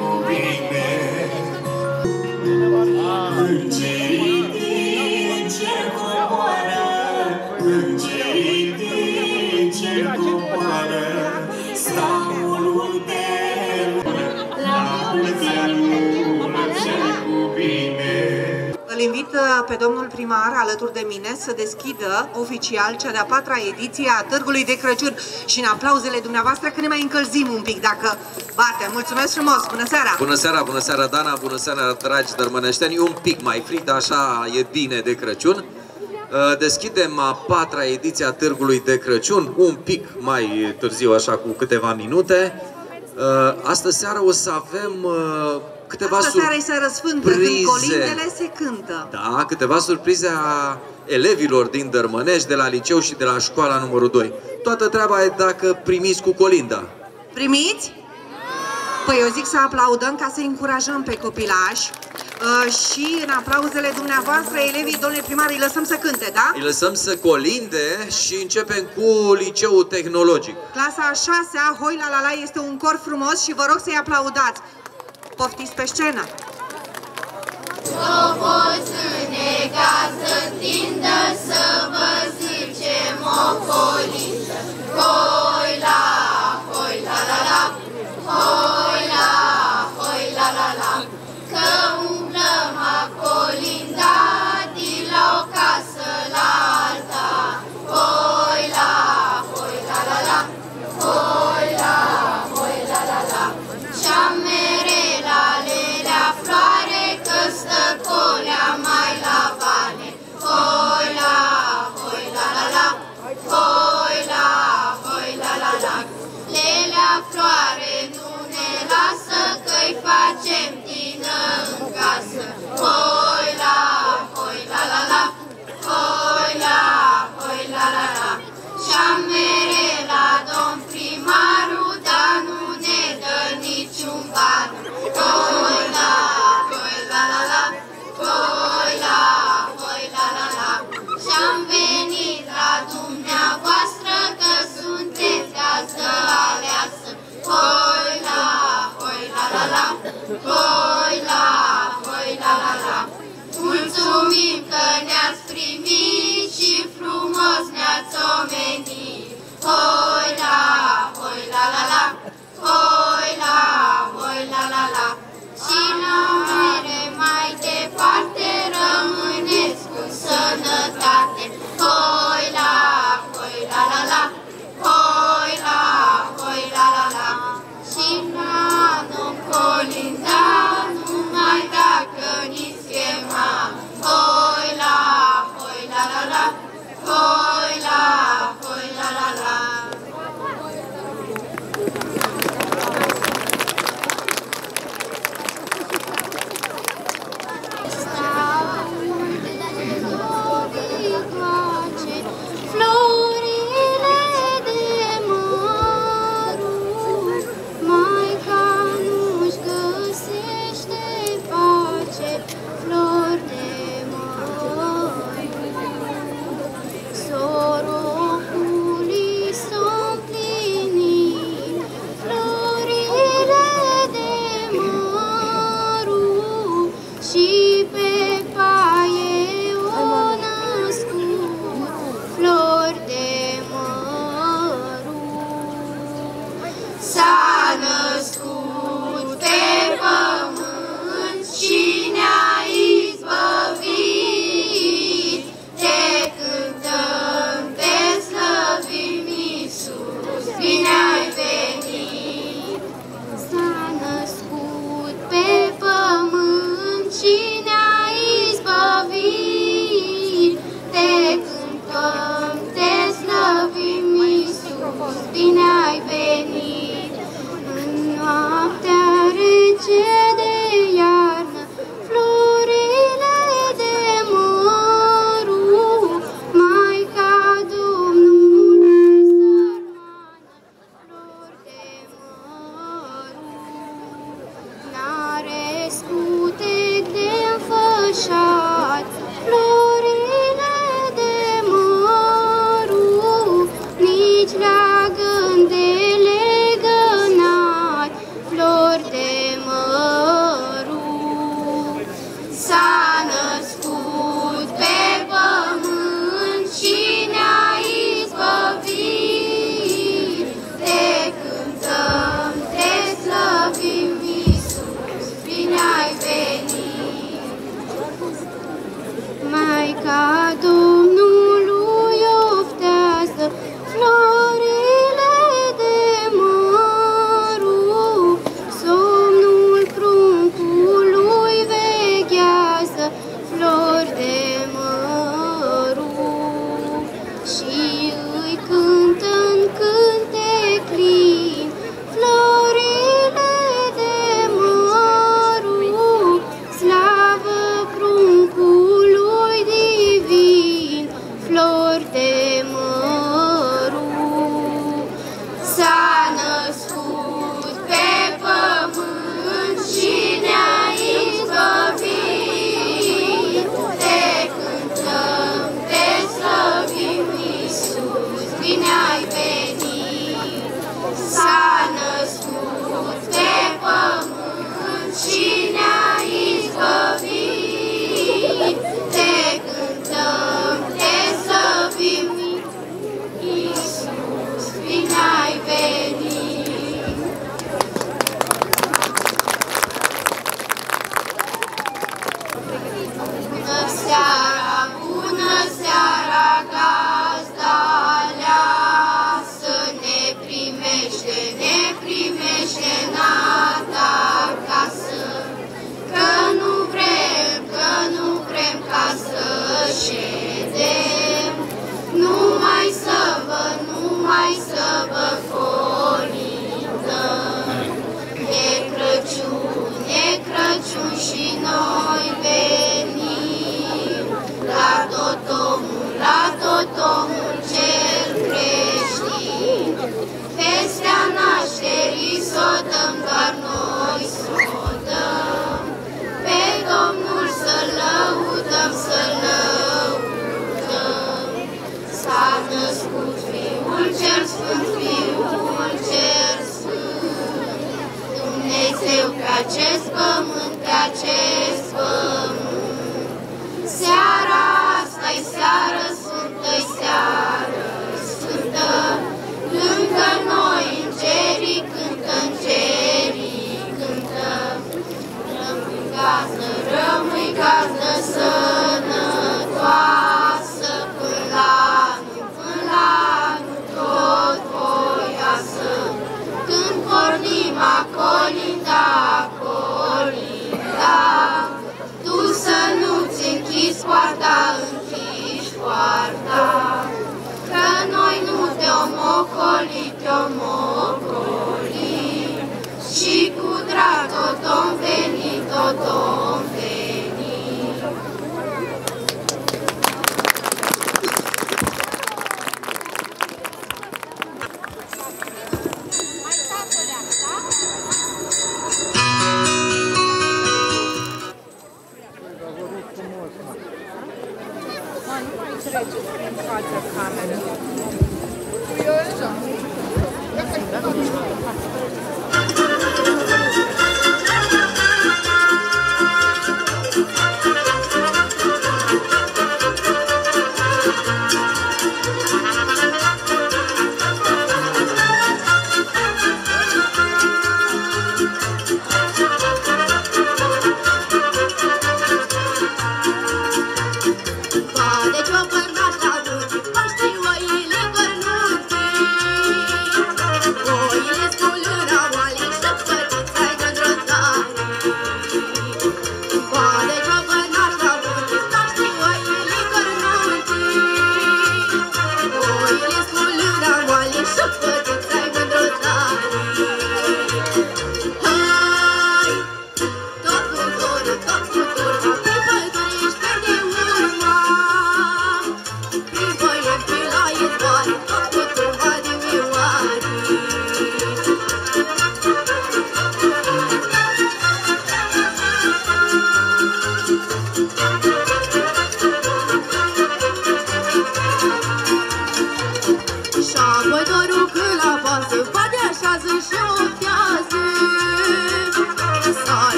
mulți ani Îl invit uh, pe domnul primar alături de mine să deschidă oficial cea de-a patra ediție a Târgului de Crăciun și în aplauzele dumneavoastră că ne mai încălzim un pic dacă bate. Mulțumesc frumos! Bună seara! Bună seara, bună seara Dana, bună seara dragi dărmăneșteni, un pic mai frig, dar așa e bine de Crăciun. Uh, Deschidem a patra ediție a Târgului de Crăciun, un pic mai târziu, așa cu câteva minute. Uh, Astă seară o să avem uh, câteva Asta seara se răsfântă când surprize. colindele se cântă. Da, câteva surprize a elevilor din Dărmănești, de la liceu și de la școala numărul 2. Toată treaba e dacă primiți cu colinda. Primiți? Păi eu zic să aplaudăm ca să încurajăm pe copilași uh, și în aplauzele dumneavoastră, elevii, domnule primar, îi lăsăm să cânte, da? Îi lăsăm să colinde și începem cu liceul tehnologic. Clasa a șasea, Hoi la la la, este un cor frumos și vă rog să-i aplaudați. Poftiți pe scenă! la, khôi la la la, khôi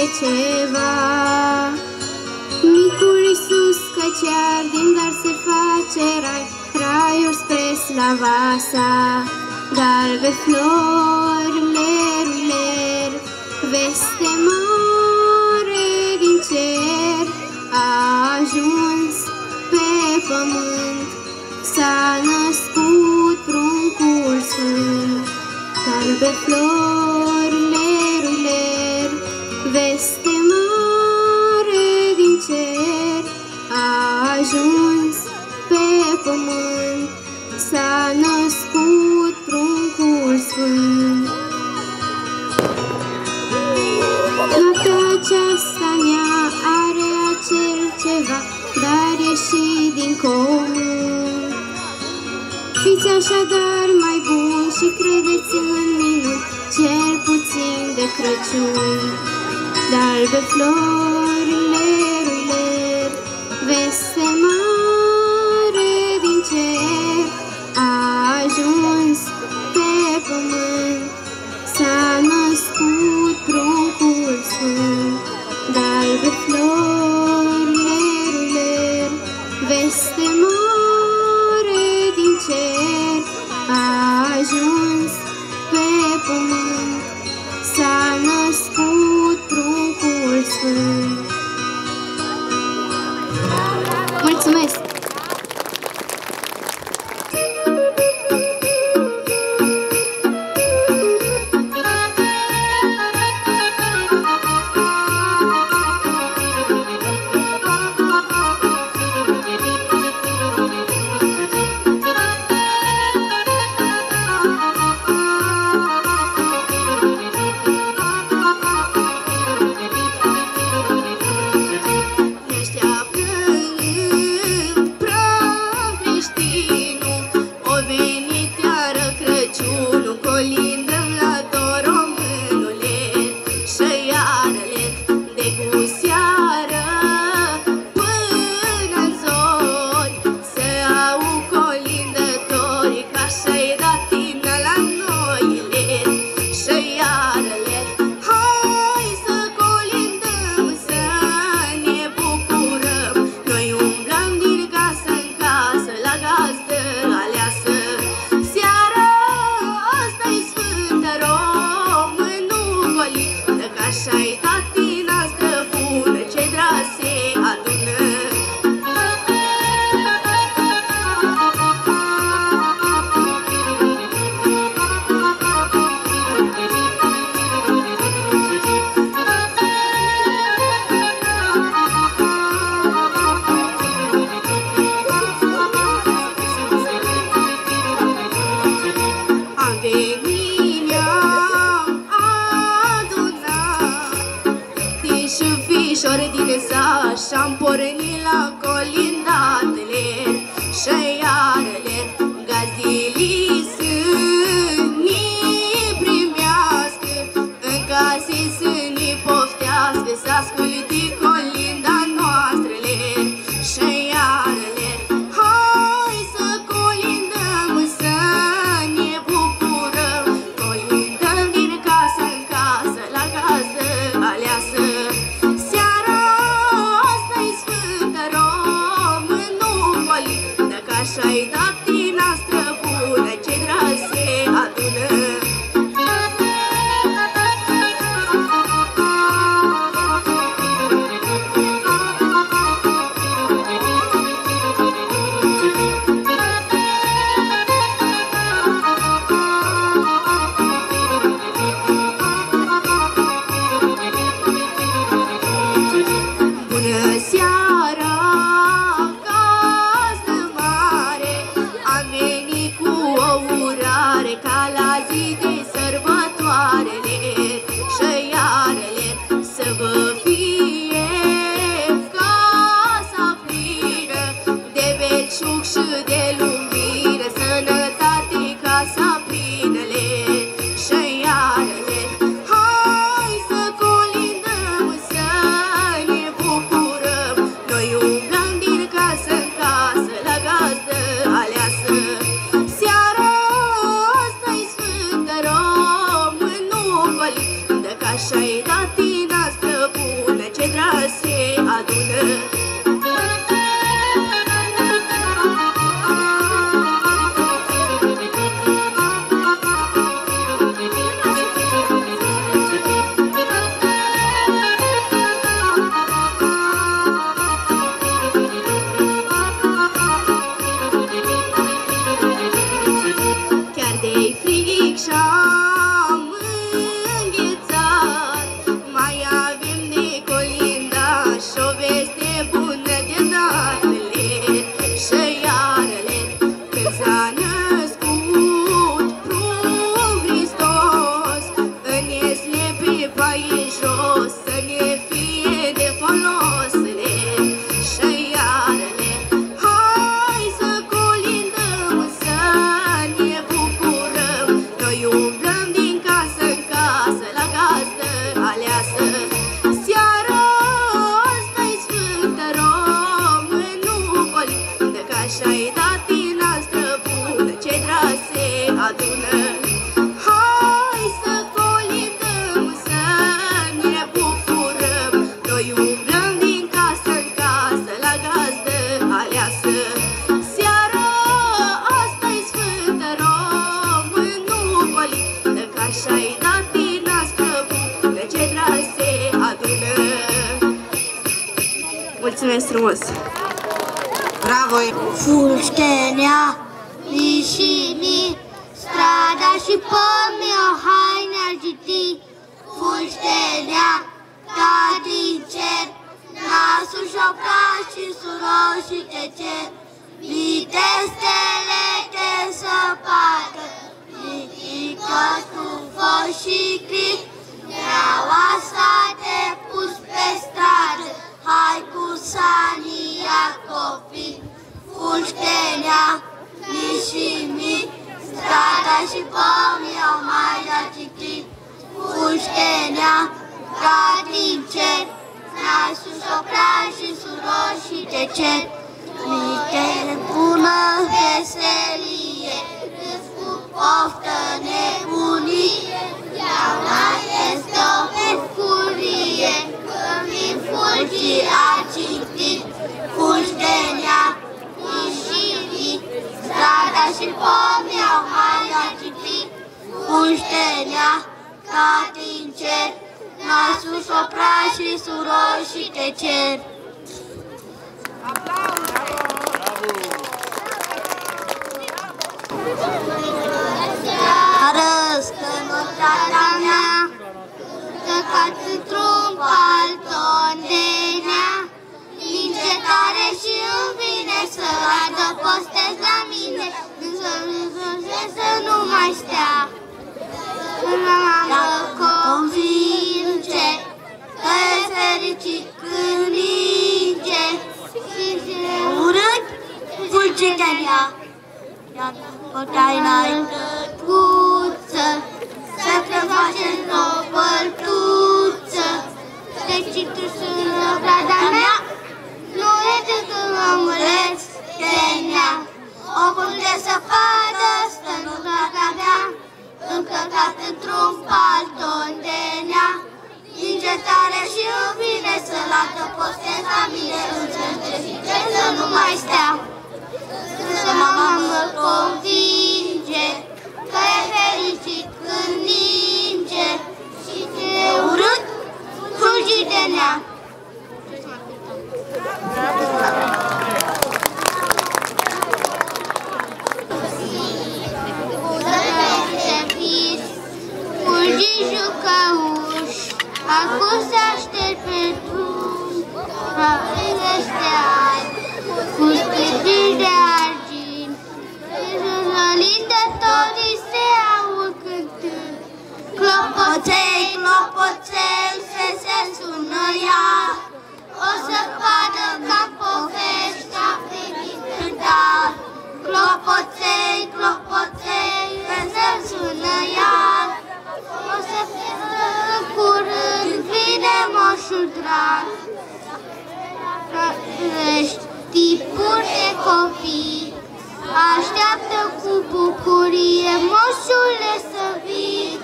câte ceva. Micul Iisus căcear din dar se face rai, raiul spre slava sa, galbe flori. așadar mai bun și credeți în minut cel puțin de Crăciun. Dar pe florile și pomii o haine agiti. Fulștenea, ca din cer, nasul șopca și surori și te cer. Vite stele te săpată, ridică-ți cu foc și crit, Neaua asta te pus pe stradă, hai cu sania copii. Fulștenea, mii și mii, strada și pomii au mai la citit. Fulștenea, ca din cer, nasul sopra și surori și te cer. Mite bună veselie, râs cu poftă nebunie, Iarna este o bucurie, când vin fulgii a citit. Fulștenea, mii și mii, strada și pomii au mai la citit. Fulștenea, ca din cer, nasul sopra și surori și te cer. Arăs că notata mea Căcat într-un palton de nu mai stea Dacă convinge Că e fericit când ninge Și se urât Fulge de ea o taină drăguță, să te face o băltuță. Deci tu sunt brada mea, nu e decât un omuleț de nea. O bun de săpadă stă în brada mea, încărcat într-un palton de nea. Ninge tare și îmi vine să-l adăpostez la mine, însă ce zice să nu mai stea. Să mama mă convinge Că e fericit când ninge Și ce e urât, fulgi de nea Fulgi jucăuș Acum se aștept pe drum Este alb cu scârtiri de argint. Rălinde torii se aud cântând. Clopoței, clopoței, se se sună ea. O să vadă ca tipuri de copii. Așteaptă cu bucurie moșule să vii,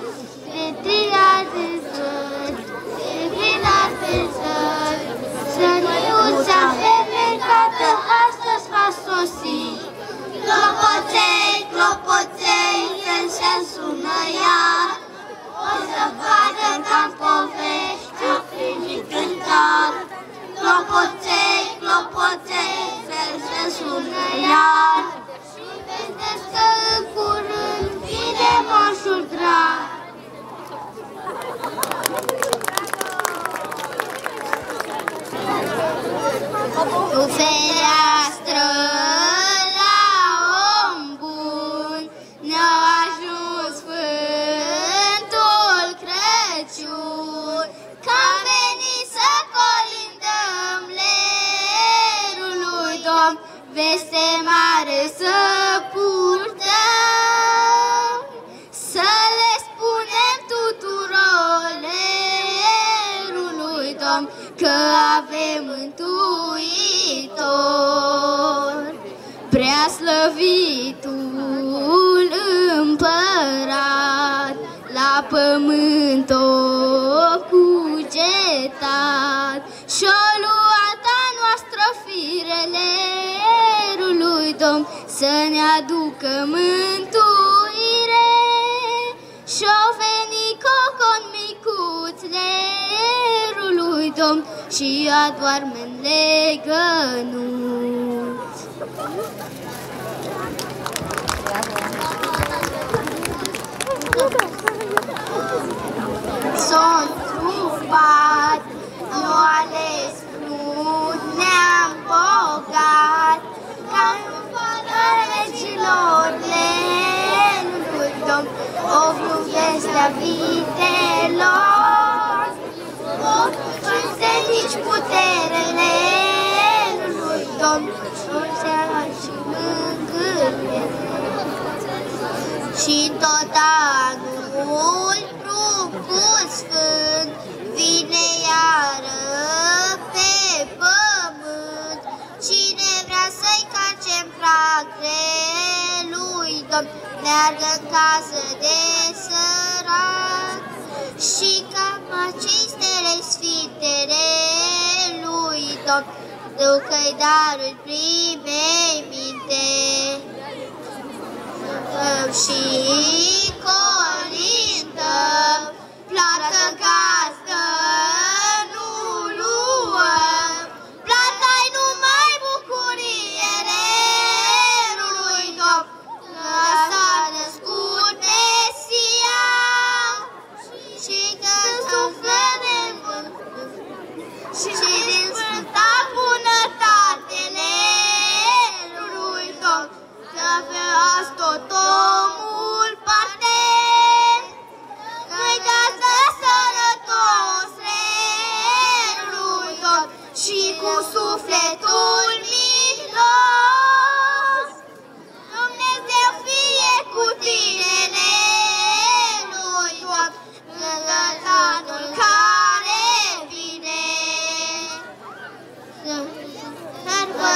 de trila de zări, de trila de zări. Să niuța fermecată astăzi. Clopoței, clopoței, el se sună iar, o să vadă ca-n povești Am primit cântar Clopoței, clopoței Fel să sună iar. Și vedeți că în curând Vine O fereastră veste mare să purtăm, să le spunem tuturor lui Domn că avem mântuitor, prea slăvitul împărat la pământ să ne aducă mântuire și o veni cocon micuț lerului domn și adoarme în legănut. Sunt trupat, nu ales, nu ne-am bogat, regilor le învârtăm o poveste a vitelor. O înțelegi putere le învârtăm o seara și mângâie. Și tot anul meargă în casă de sărac și cam acestele sfintele lui Domn, ducă-i darul primei minte. Și corintă, plată gazdă,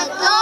a todos.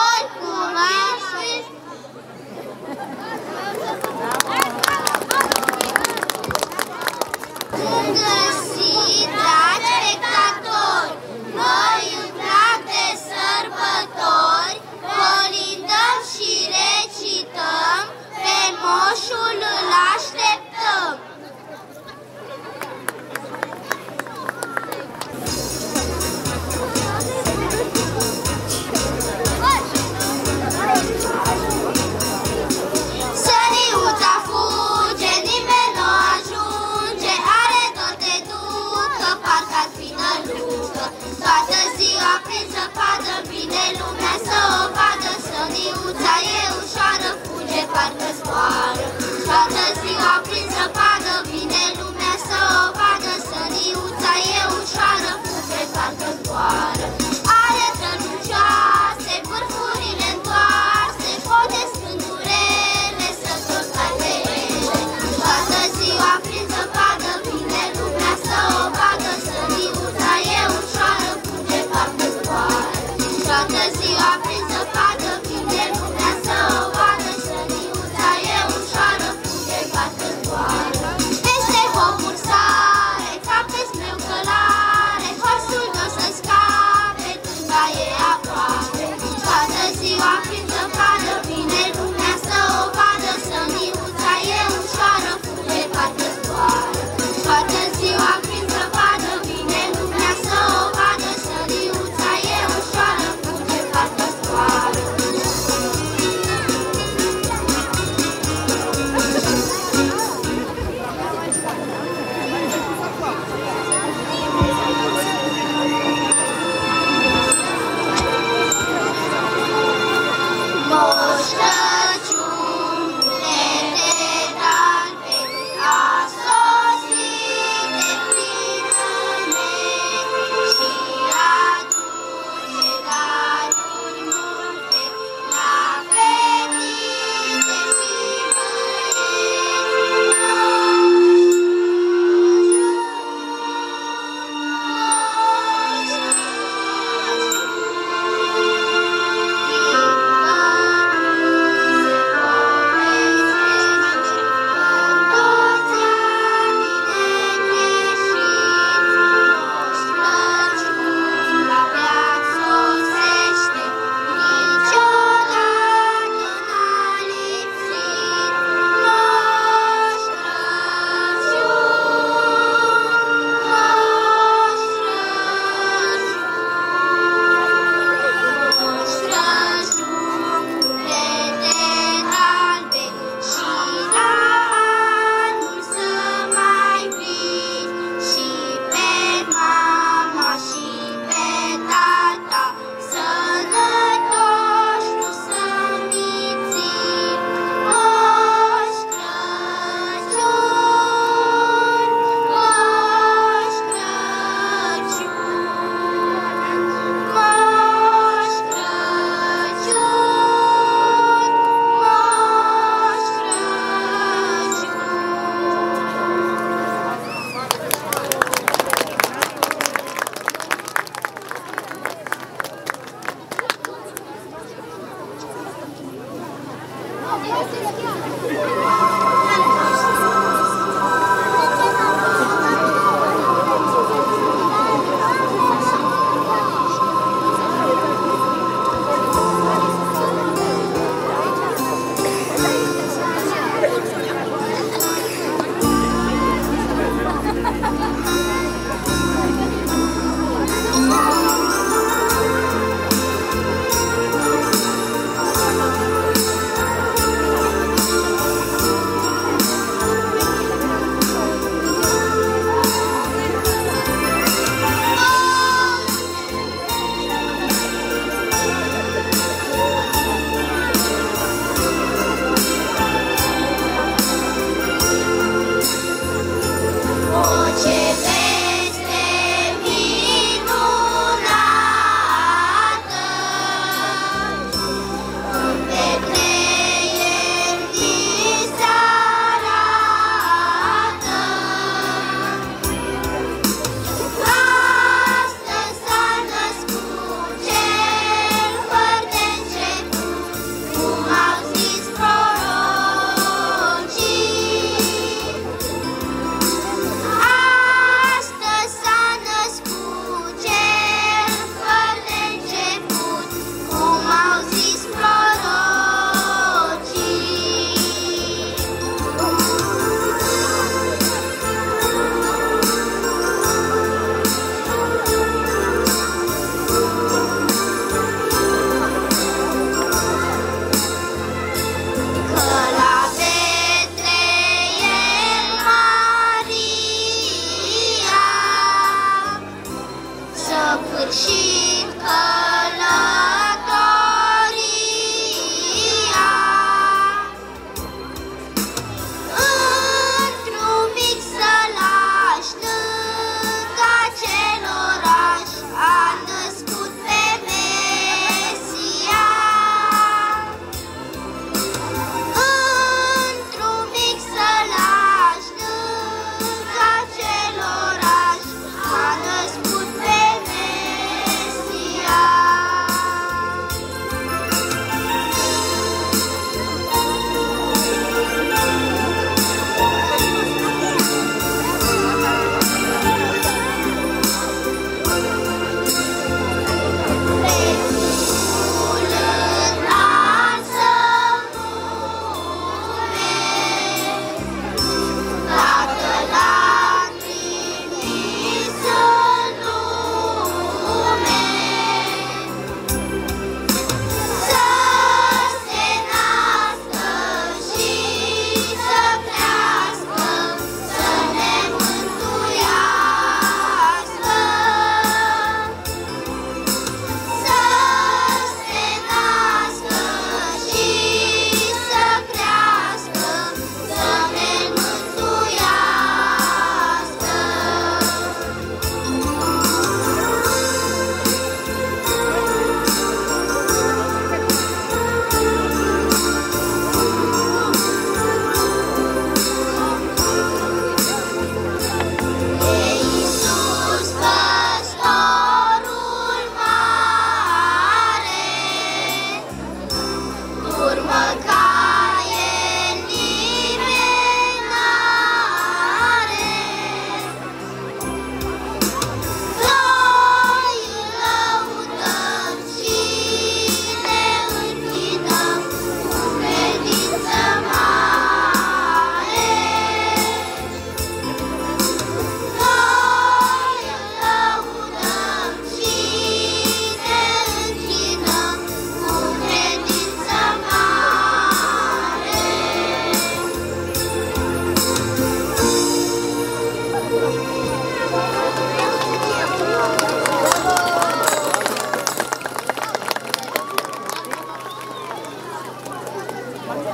Thank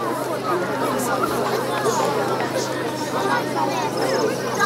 you.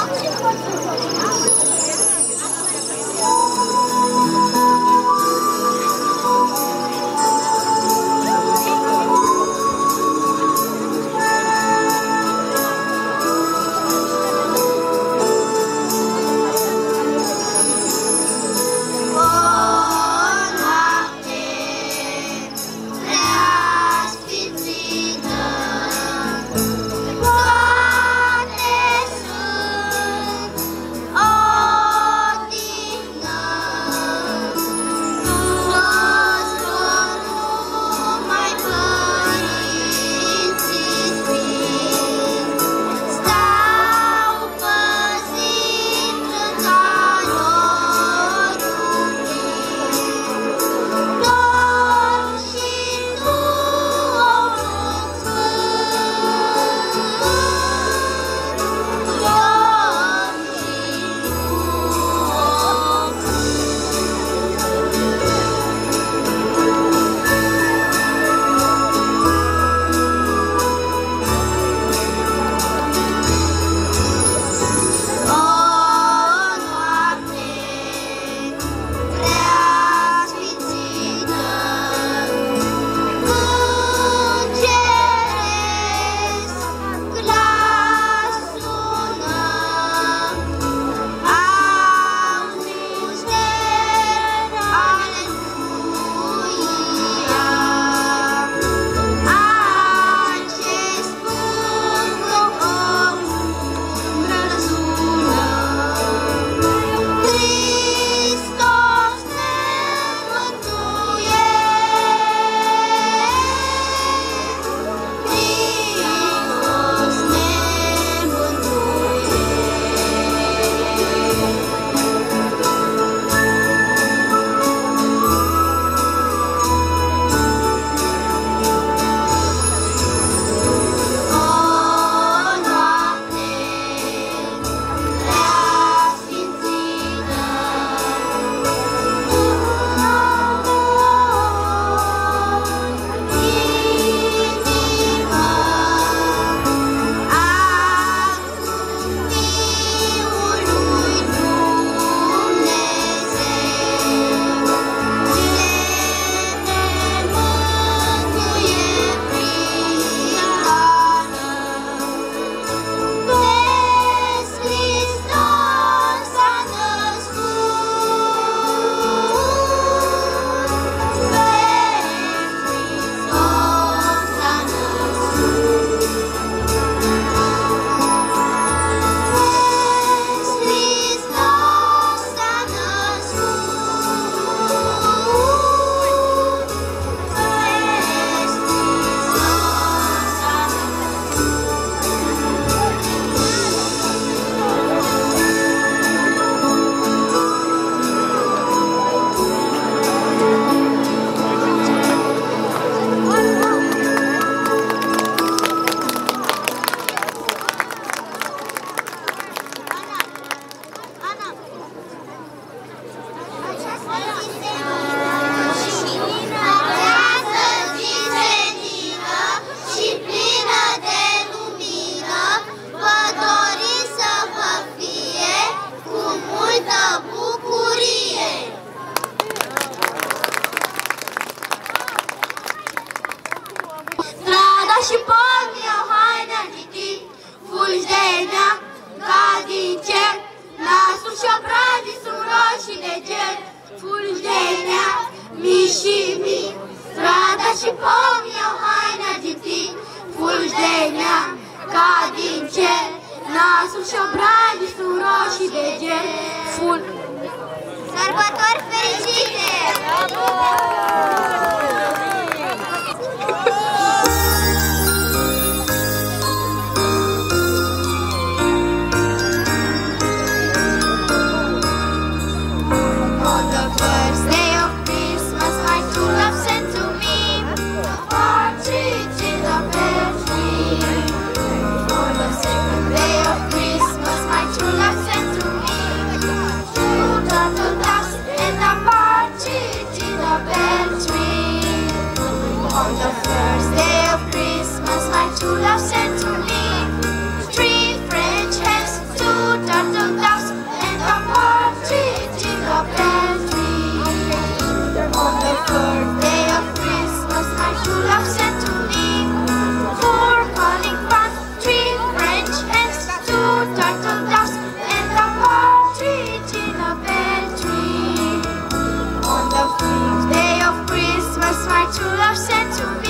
fulgerea, mii și mii, strada și pomi au haina din fulgerea, ca din cer, nasul și obrajii sunt roșii de gel, ful... Sărbători fericite! Bravo! Christmas, my true love sent to me three French hens, two turtle doves, and a partridge in a. On the day of Christmas, my true love sent to me four calling three French hens, two turtle doves, and a partridge in a. On the day of Christmas, my sent to me